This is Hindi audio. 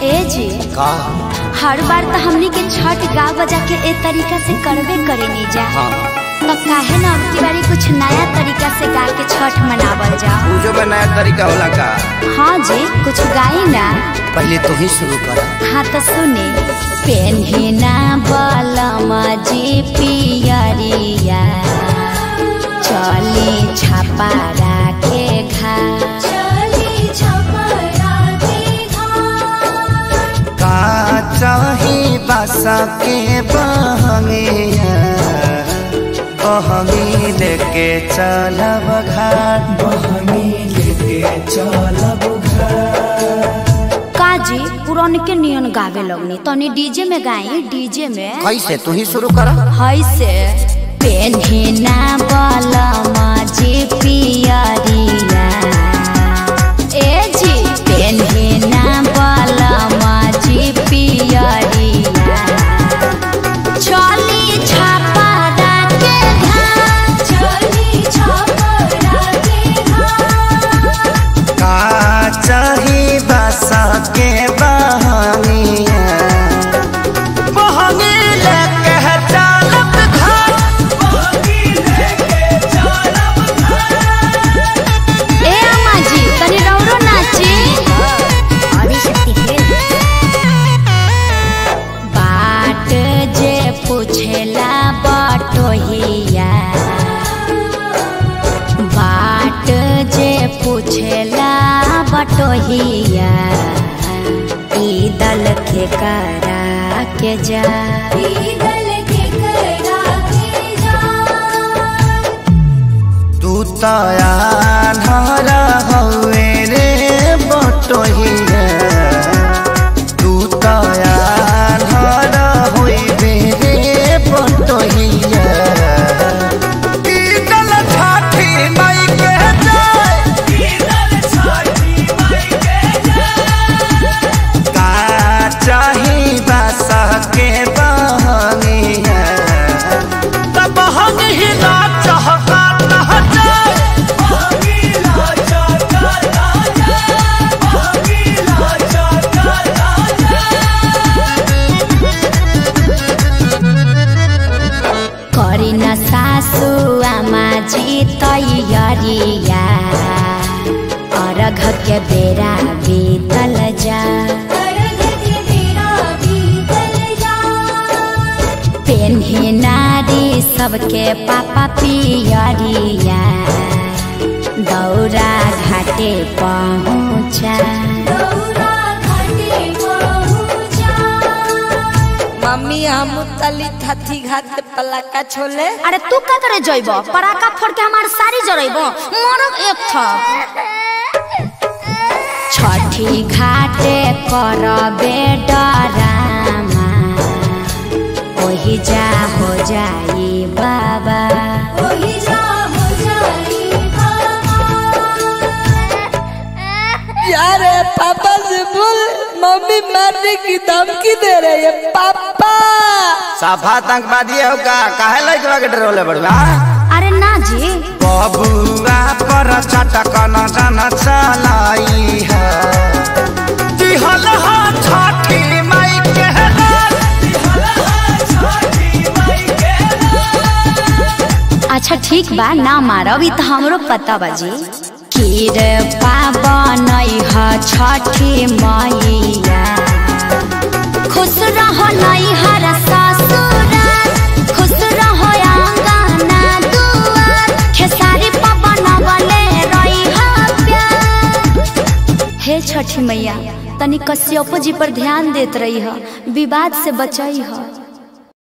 का हर बार तो हमनी के छठ गा बजा के ए तरीका से करबे करे नहीं जा। हाँ। तो काहे ना अब की बारी कुछ नया तरीका से गा के छठ मनावल जा। पूजो में नया तरीका होला का? हाँ जी कुछ गाई ना। पहले तू ही शुरू कर। हाँ तो सुने। पेन्हिना बलमा जी पियरिया। चली छापा राखे घा। बासा के बहंगिया बहंगी लेके चलब घाट काजी पुरान के नियन गावे लगनी। तनी डीजे में गाई डीजे में। कैसे? तू ही शुरू कर। है से पेन्हिना बलमा जी पियरिया पूछेला बटोहिया ई दल के करा के जा। तू तया तैयारिया अर्घ के बेरा बीतल जा। पेन्ही नारी सबके पापा पियरिया दौरा घाटे पहुँचा। मम्मी हम तली थथी घाट पलाका छोले। अरे तू का करे जइब? पराका फोड़ के हमार सारी जरइब? मरब एक था छठी घाटे करबे डरामा ओही जा हो जाई बाबा मम्मी मारने की धमकी दे रही है पापा। साफा आतंकवादी हो का काहे लइकवा के डरोले बड़वा अरे ना जी। बबुआ पर चटकन जन चलाई है। दिहल हा छठी माई के अच्छा ठीक बा ना मारब ई त हमरो पता बाजी खीर पावन ह छठी मैया खुश रहो नैहर ससुराल खुश खेसारी पवन रही हे छठी मैया तनी कश्यपो जी पर ध्यान देत रही ह विवाद से बचई ह